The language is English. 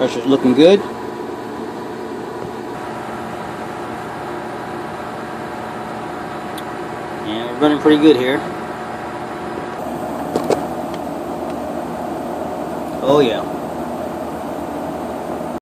Pressure's looking good. And we're running pretty good here. Oh yeah.